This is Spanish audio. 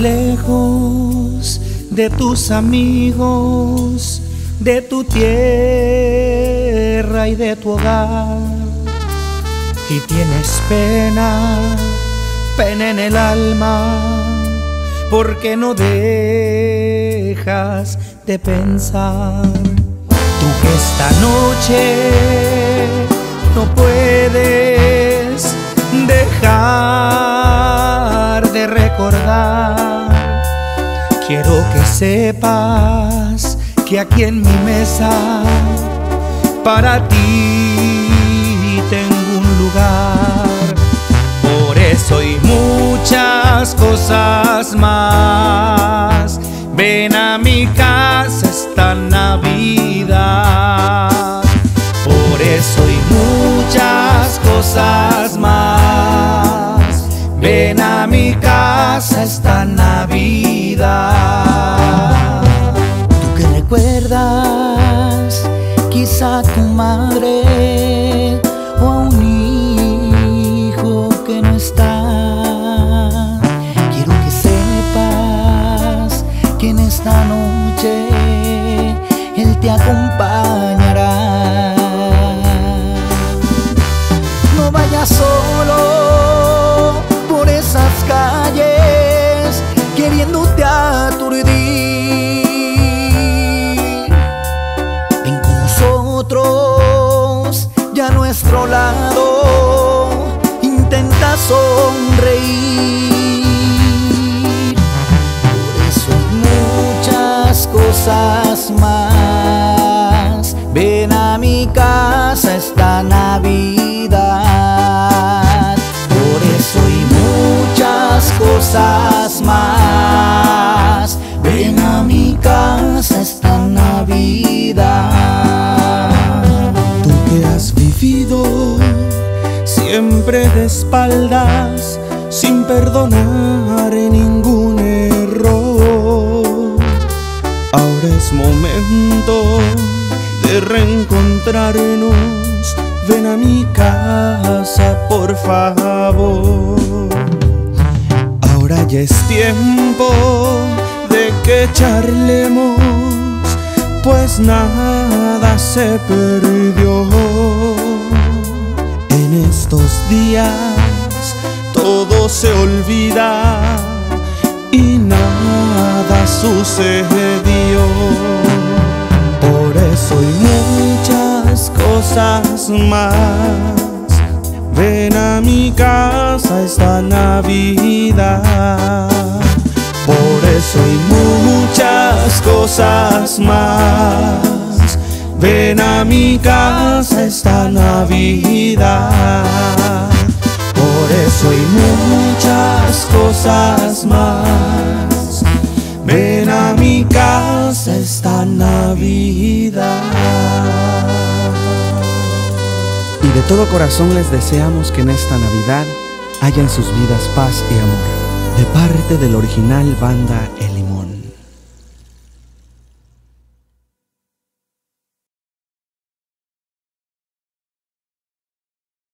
lejos de tus amigos, de tu tierra y de tu hogar. Y tienes pena, pena en el alma, porque no dejas de pensar. Tú que esta noche no puedes dejar de Quiero que sepas que aquí en mi mesa para ti tengo un lugar. Por eso y muchas cosas más. Ven a mi casa esta Navidad. Por eso y muchas cosas más. Ven casa esta Navidad. Tú que recuerdas quizá tu madre o a un hijo que no está. Quiero que sepas que en esta noche Él te acompañará. No vayas solo Sonreír. Por eso hay muchas cosas más. Ven a mi casa esta Navidad. Por eso hay muchas cosas más. Ven a mi casa esta siempre de espaldas, sin perdonar ningún error. Ahora es momento de reencontrarnos. Ven a mi casa, por favor. Ahora ya es tiempo de que charlemos, pues nada se perdió. En estos días todo se olvida y nada sucedió. Por eso hay muchas cosas más. Ven a mi casa esta Navidad. Por eso hay muchas cosas más. Ven a mi casa esta Navidad. Por eso hay muchas cosas más. Ven a mi casa esta Navidad. Y de todo corazón les deseamos que en esta Navidad haya en sus vidas paz y amor. De parte de la original banda El Limón.